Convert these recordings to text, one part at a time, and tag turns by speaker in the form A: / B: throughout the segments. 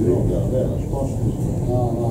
A: Não.
B: Não, não,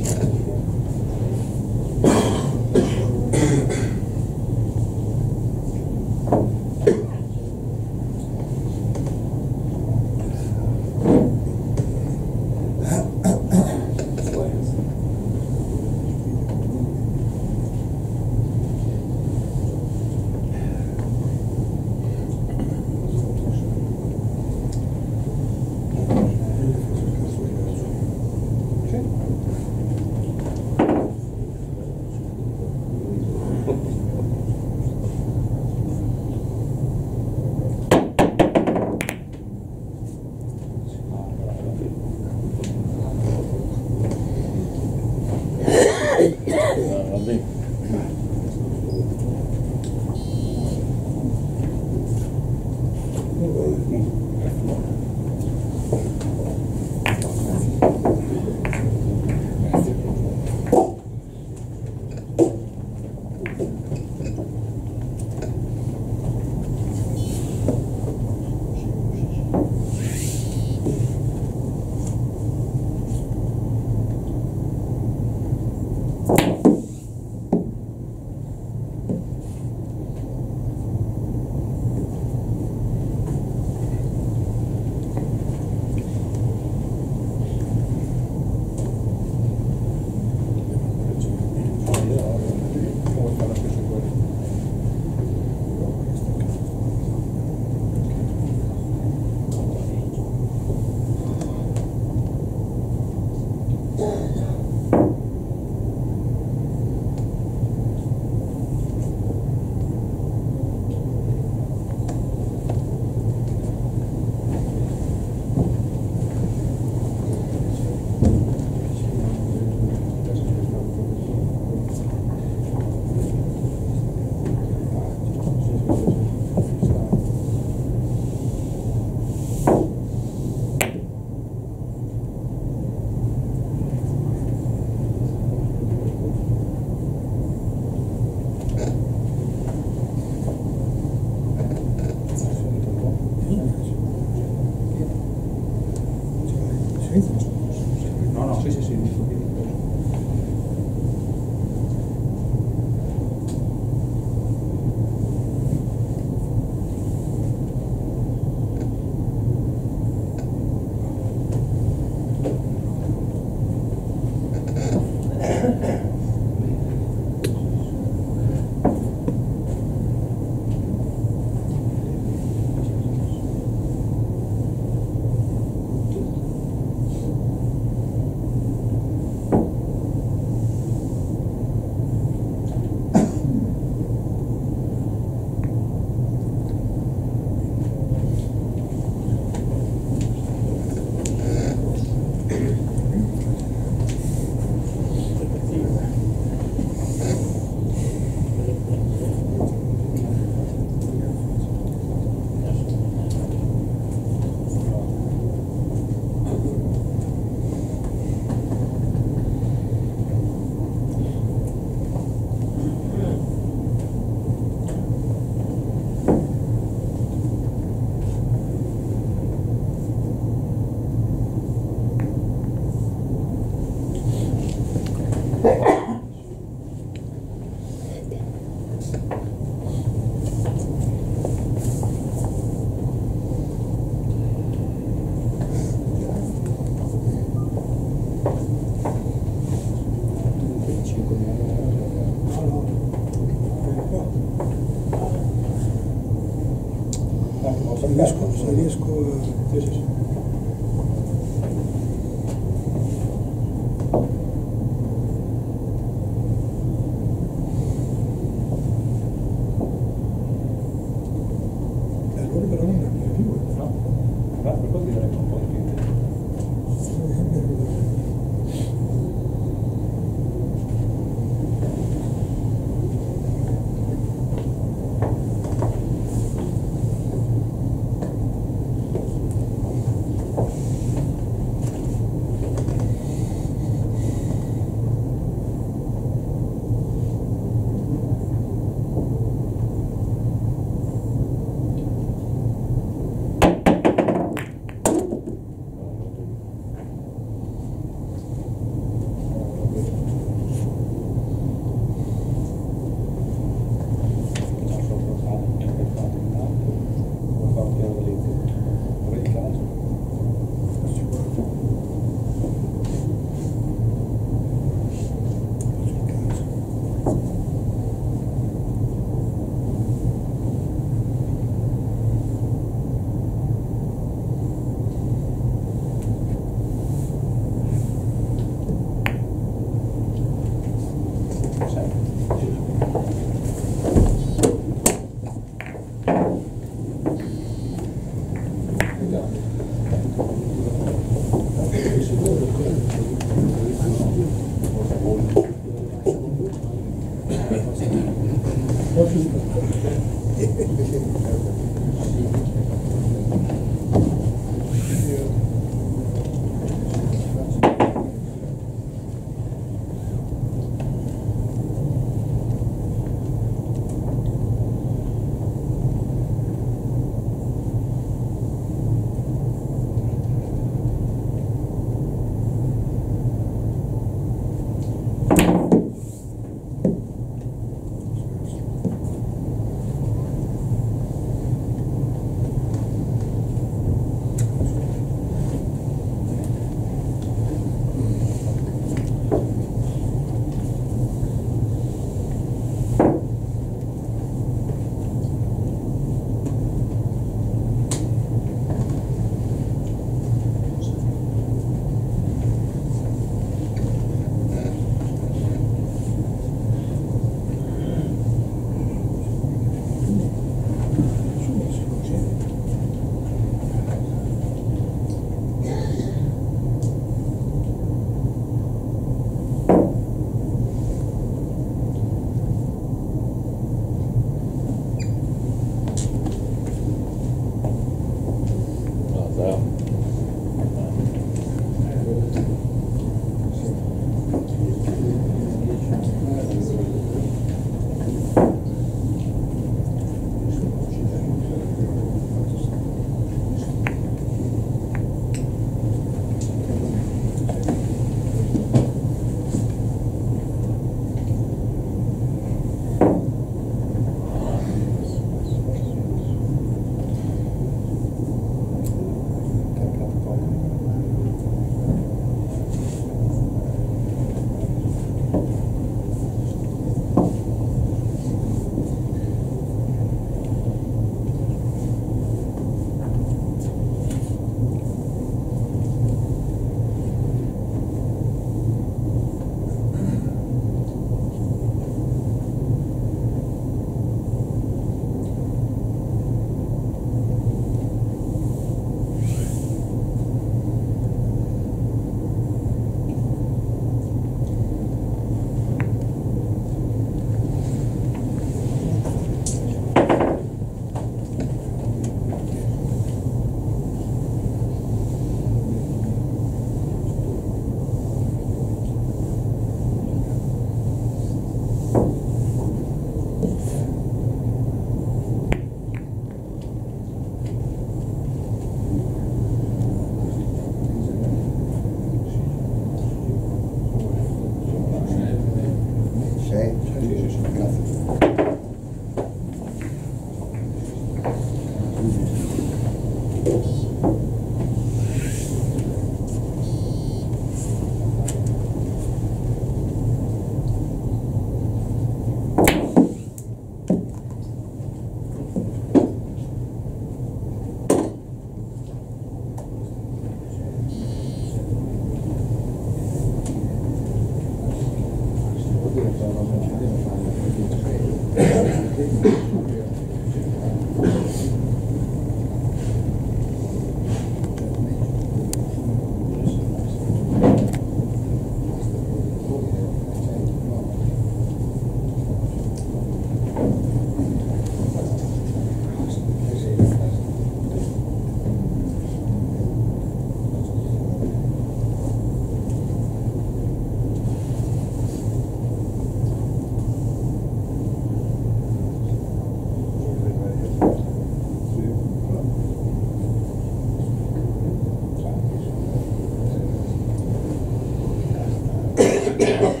B: Yeah.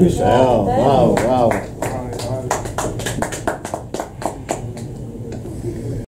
B: Bravo, bravo.